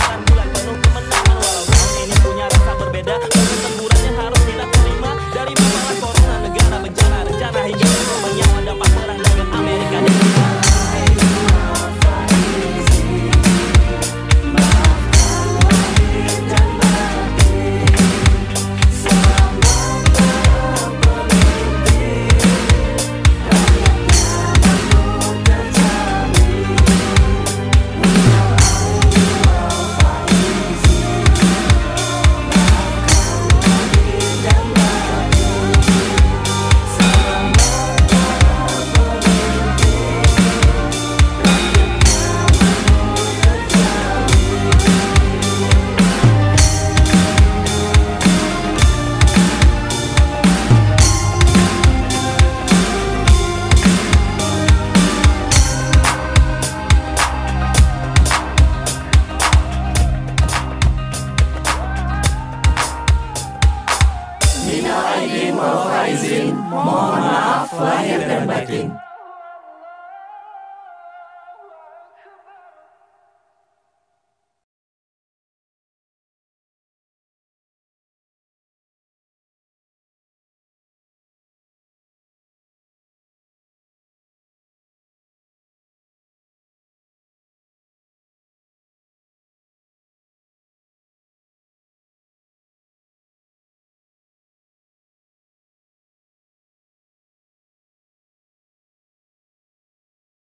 Bulan penuh kemenangan Walau tahun ini punya rasa berbeda. Wal faizin, mohon maaf lahir dan batin.